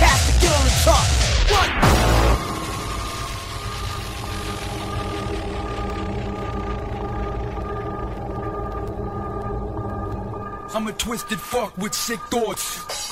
Get on the top. I'm a twisted fuck with sick thoughts.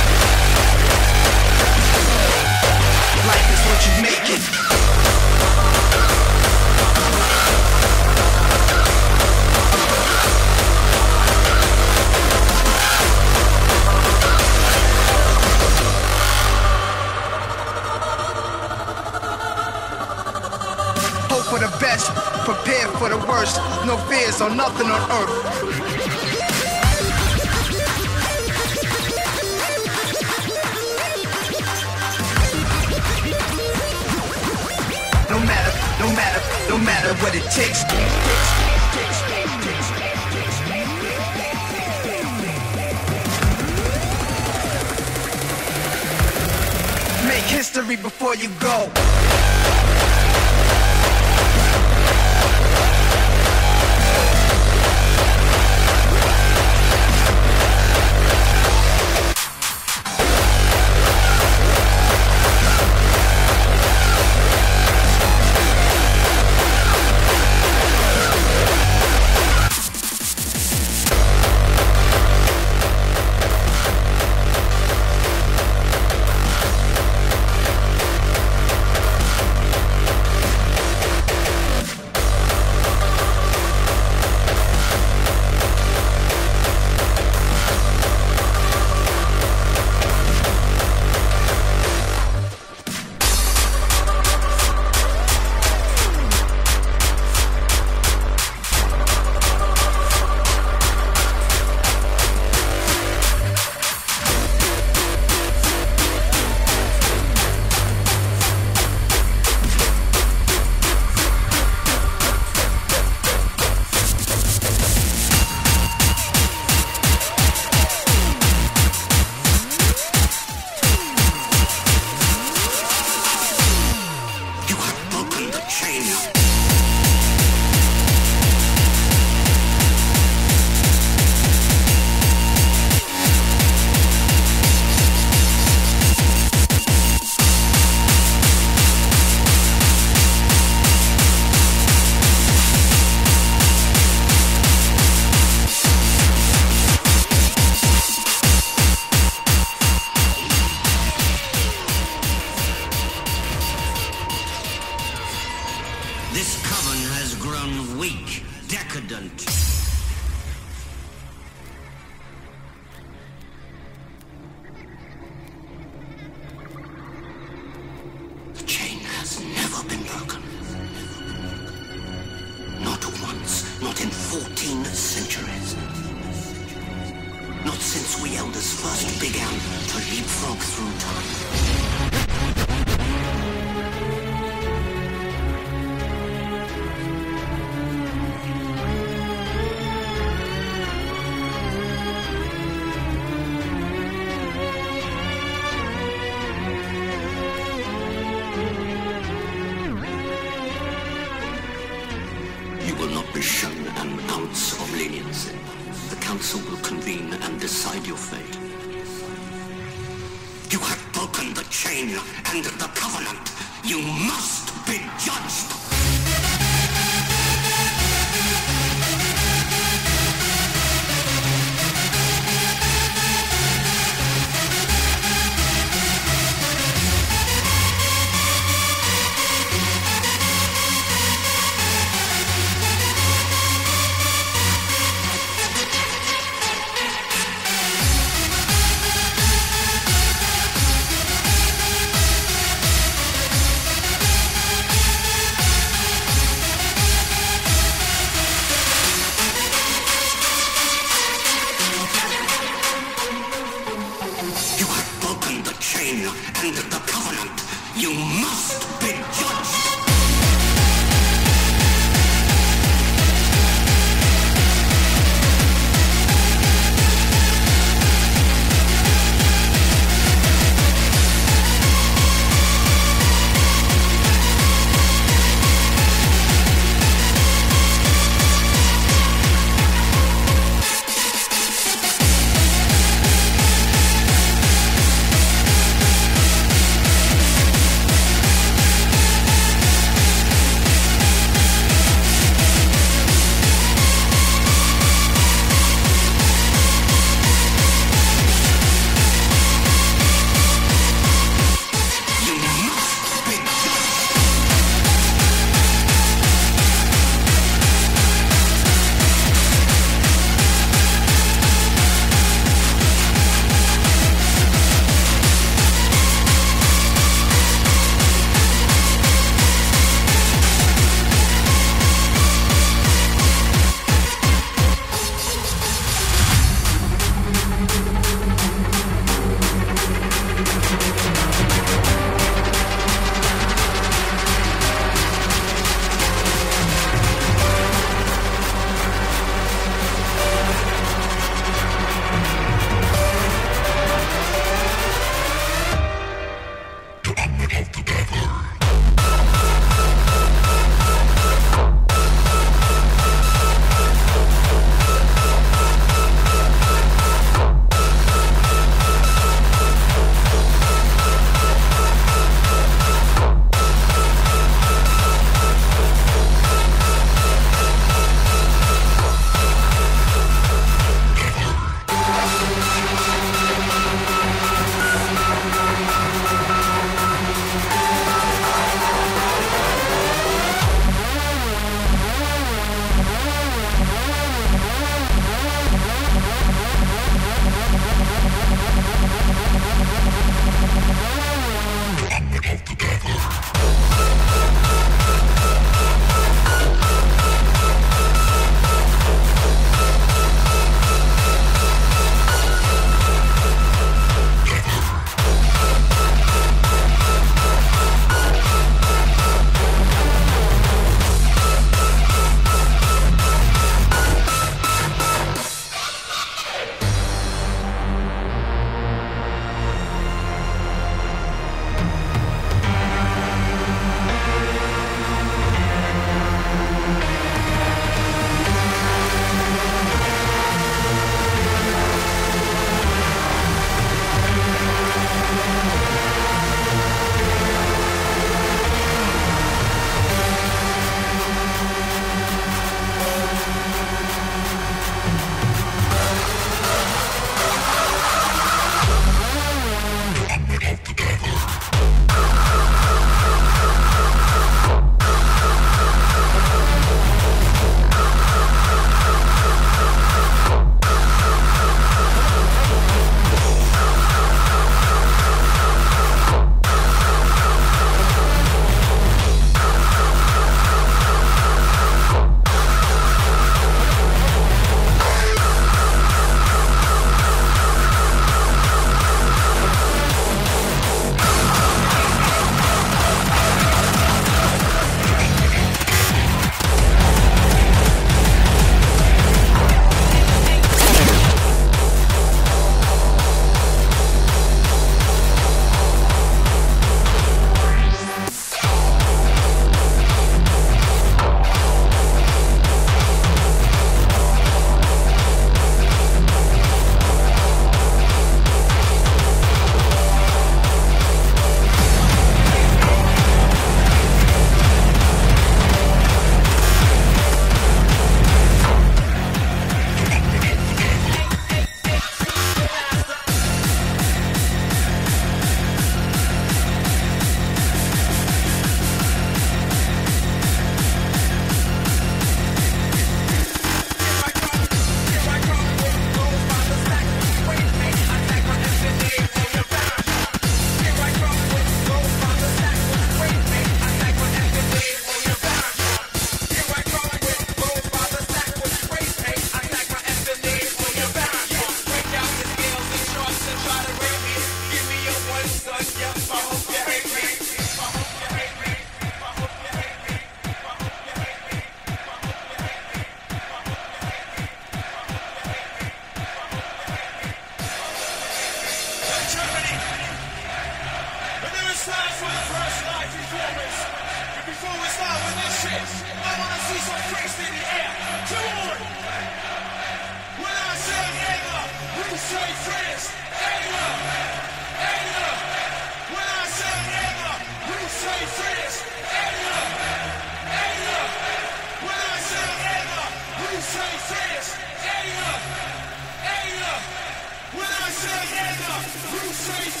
Thank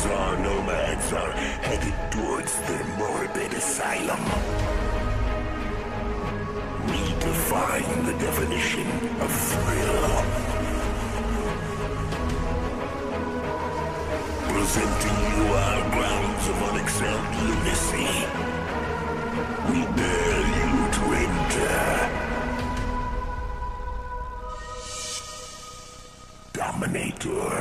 Quasar nomads are headed towards their morbid asylum. Redefine the definition of thrill. Presenting you our grounds of unexcelled lunacy. We dare you to enter. Dominator.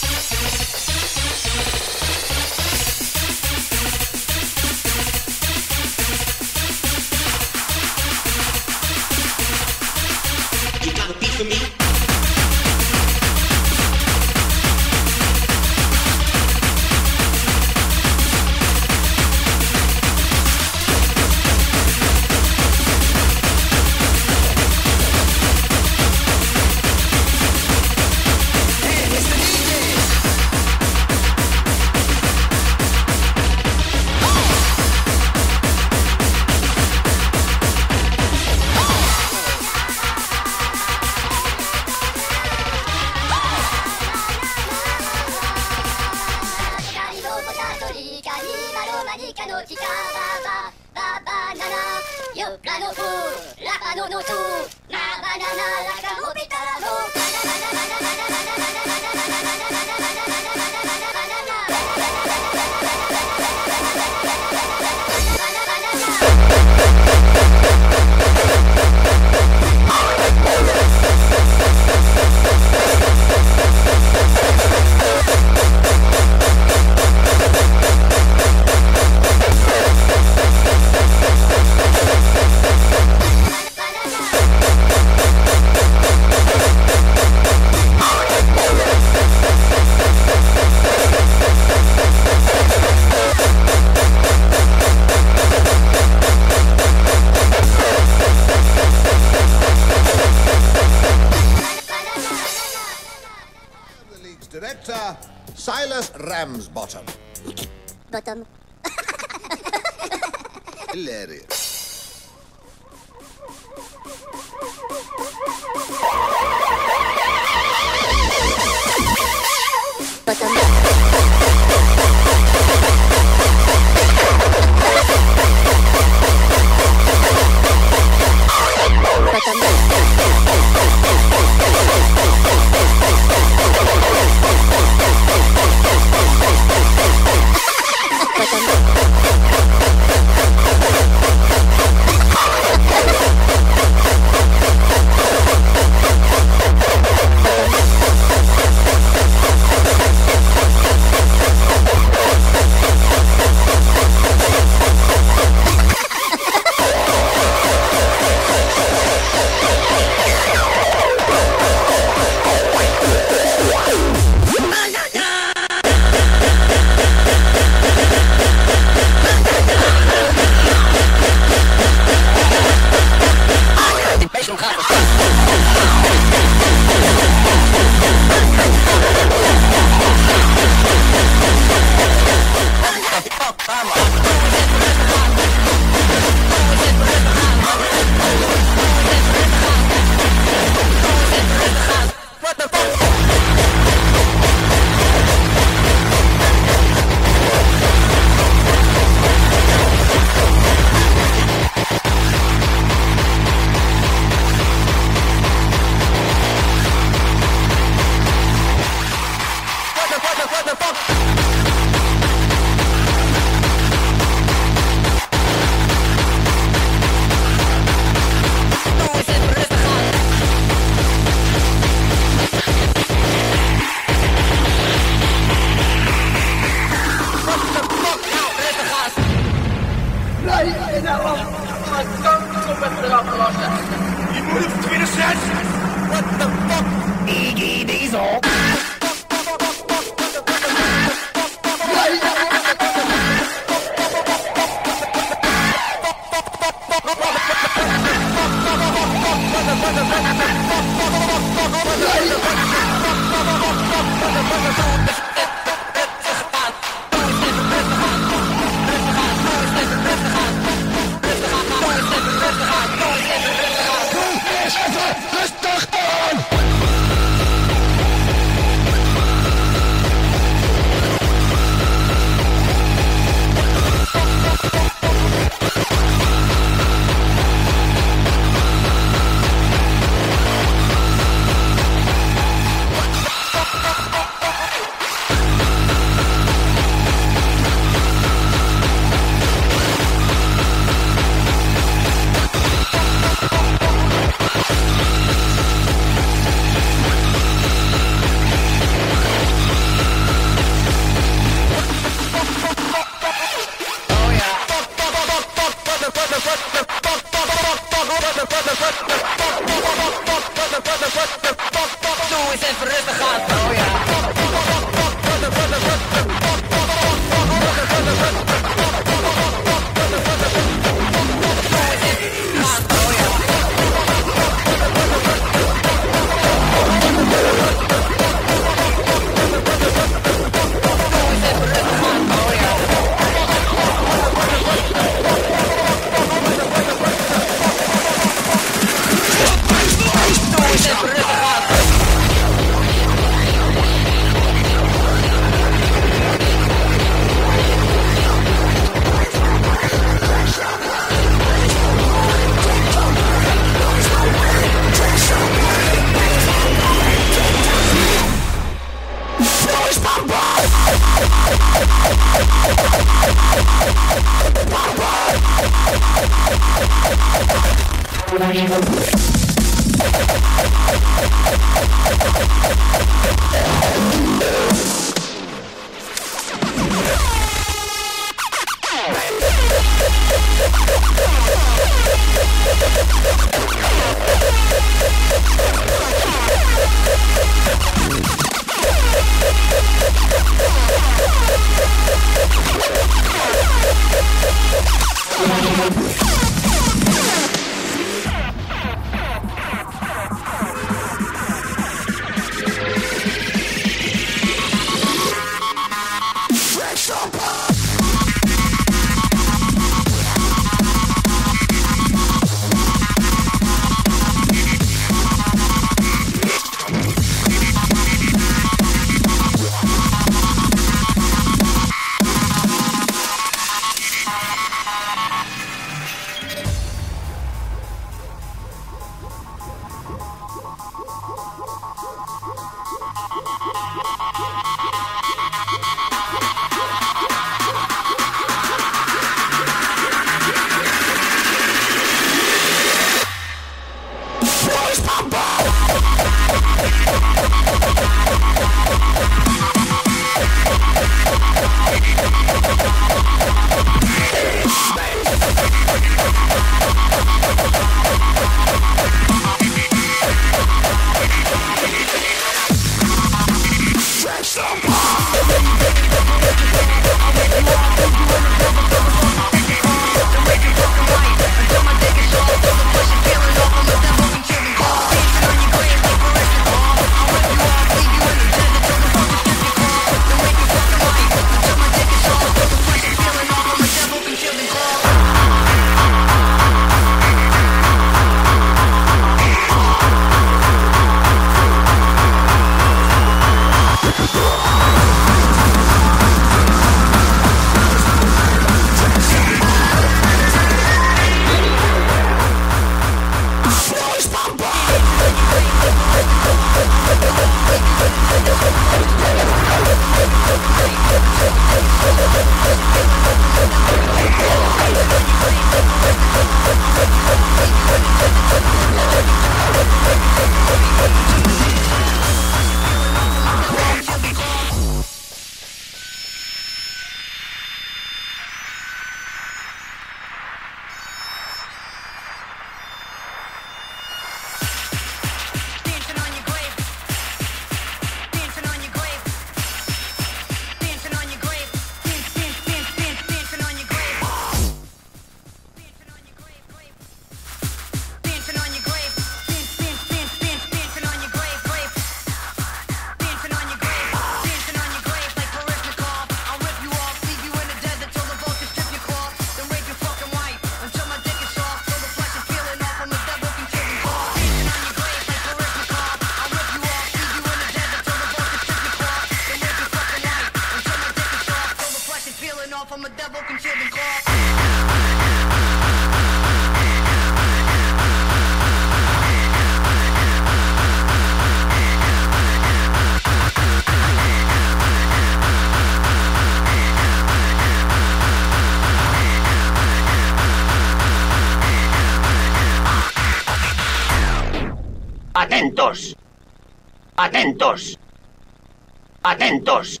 Atentos.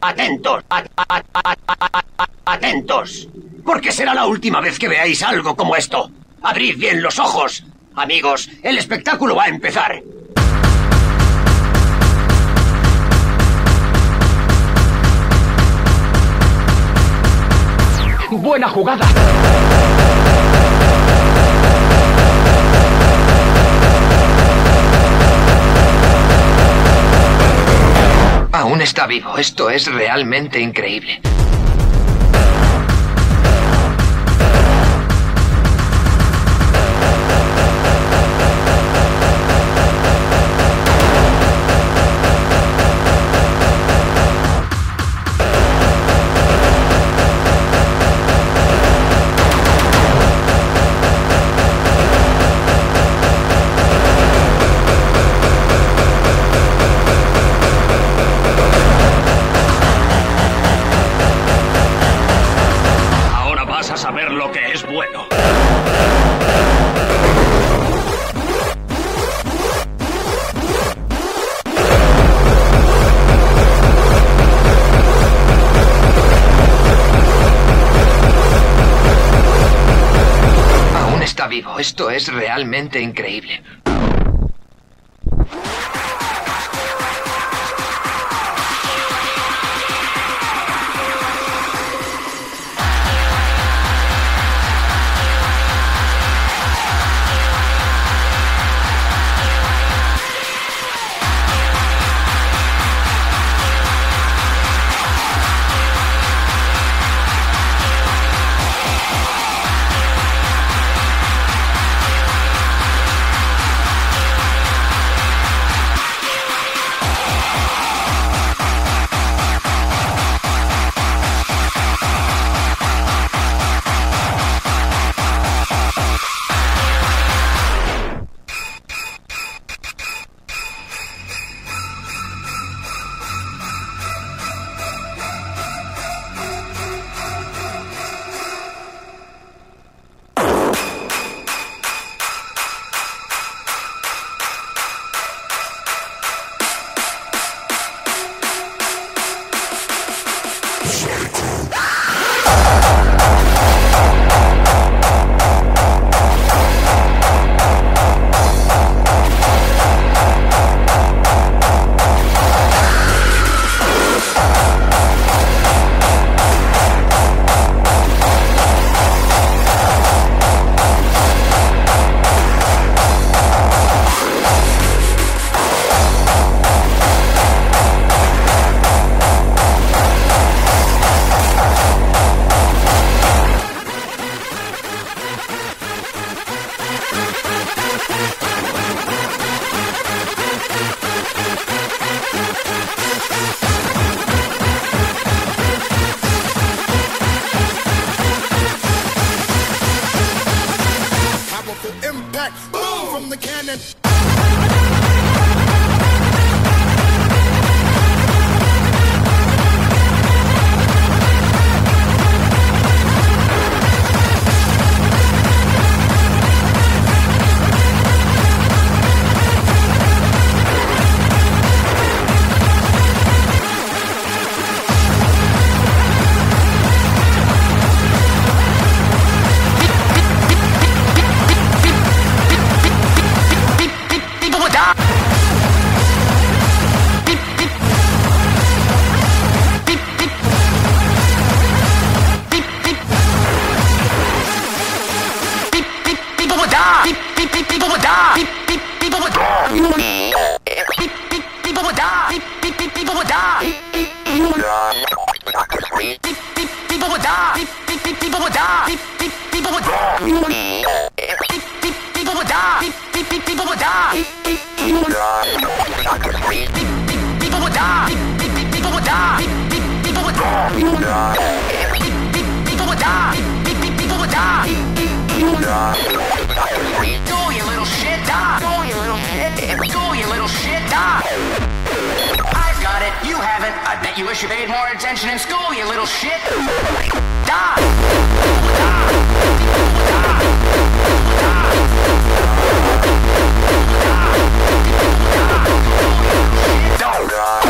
Atentos. Atentos. Porque será la última vez que veáis algo como esto. Abrid bien los ojos. Amigos, el espectáculo va a empezar. Buena jugada. Está vivo. Esto es realmente increíble. realmente increíble. I've got it. You haven't. I bet you wish you paid more attention in school, you little shit. Die. Die. Die. Die. Die. Die.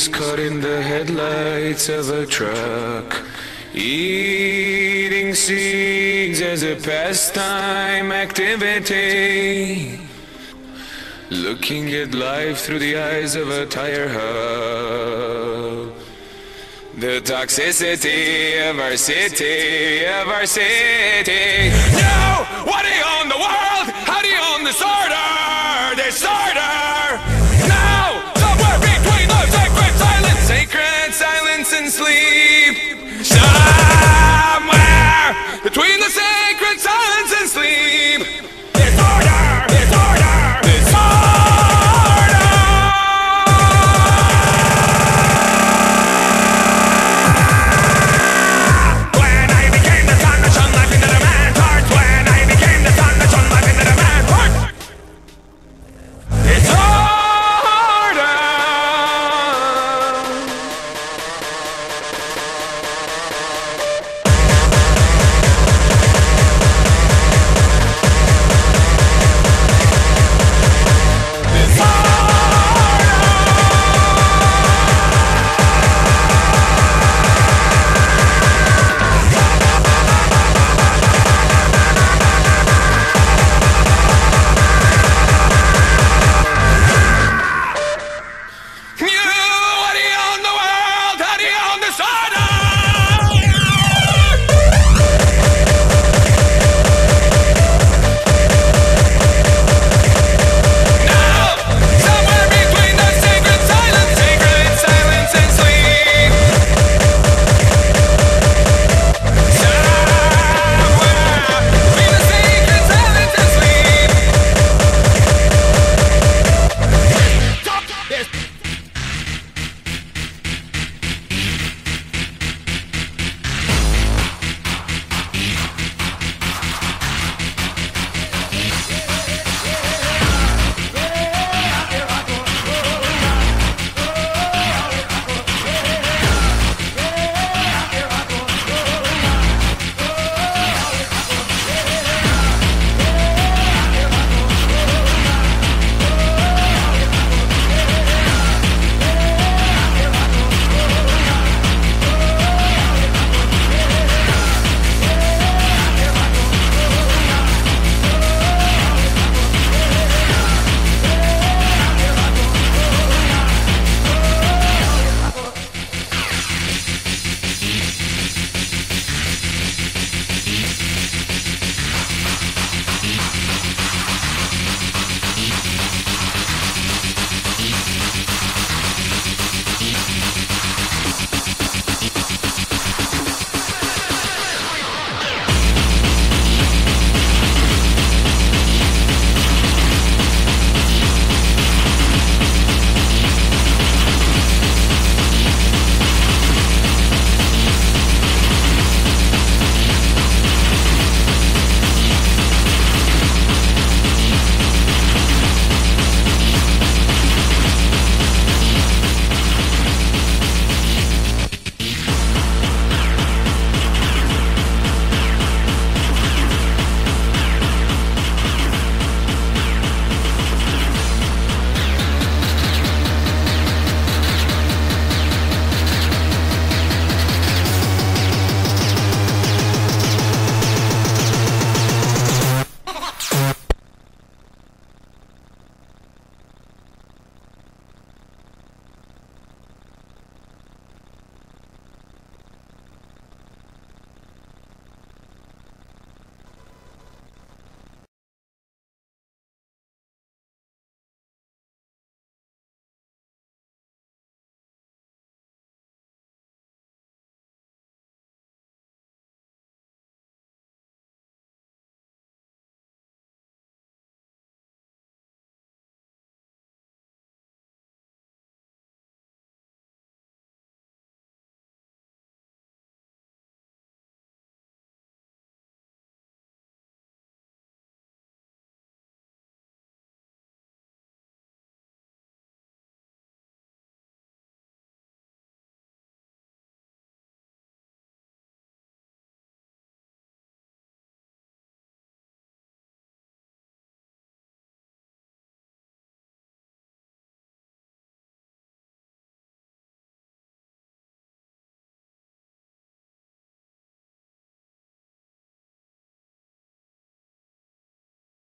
Reveries caught in the headlights of a truck. Eating seeds as a pastime activity. Looking at life through the eyes of a tire hub. The toxicity of our city, of our city. No! What do you own the world? How do you own disorder? Disorder!